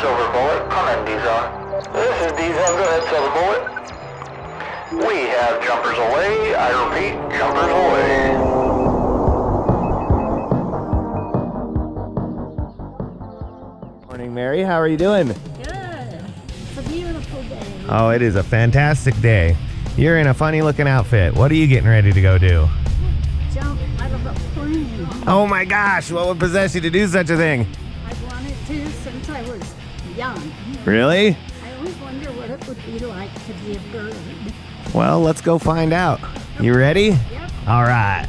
Silver Bullet. Come in, DZONE. This is DZONE. Go ahead, Silver Bullet. We have jumpers away. I repeat, jumpers away. Morning, Mary. How are you doing? Good. It's a beautiful day. Oh, it is a fantastic day. You're in a funny looking outfit. What are you getting ready to go do? Jump out of a plane. Oh my gosh, what would possess you to do such a thing? I wanted to since I was young. Really? I always wonder what it would be like to be a bird. Well, let's go find out. You ready? Yep. All right.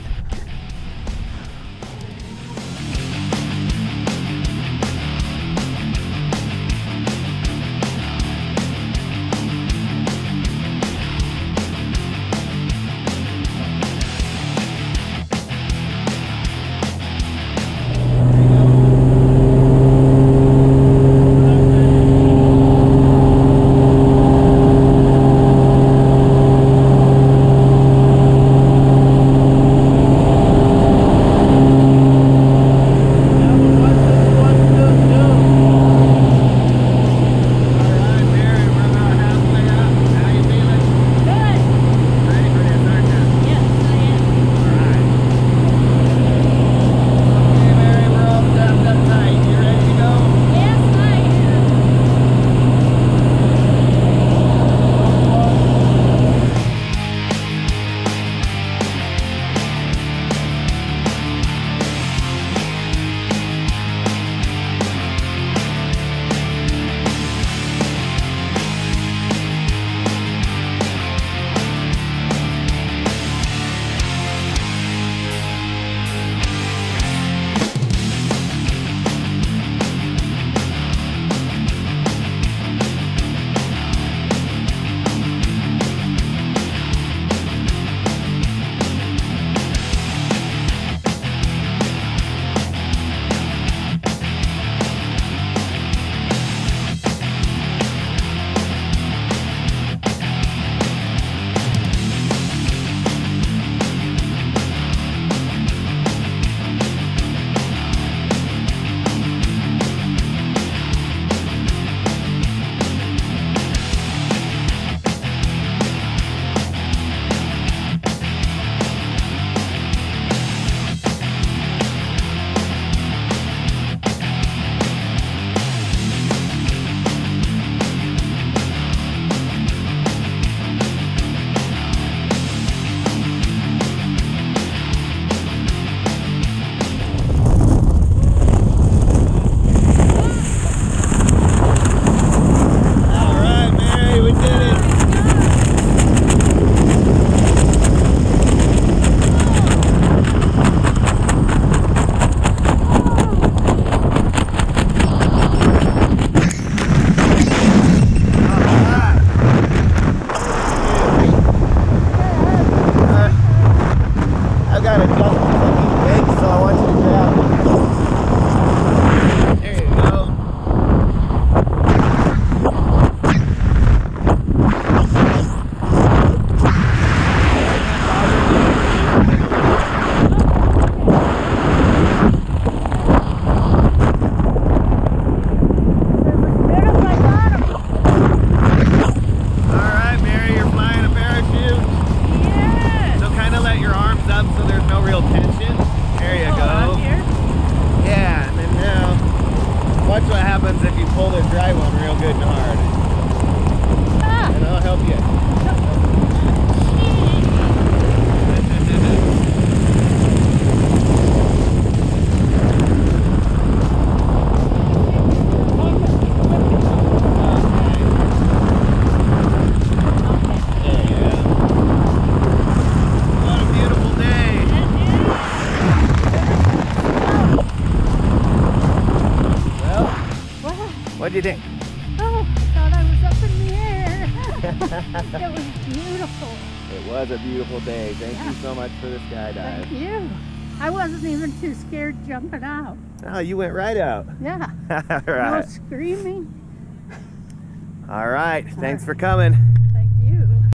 Pull the dry one real good and hard. Ah, And I'll help you. What'd you think? Oh, I thought I was up in the air. it was beautiful. It was a beautiful day. Thank you so much for the skydive. Thank you. I wasn't even too scared jumping out. Oh, you went right out. Yeah. All No screaming. All right. Thanks for coming.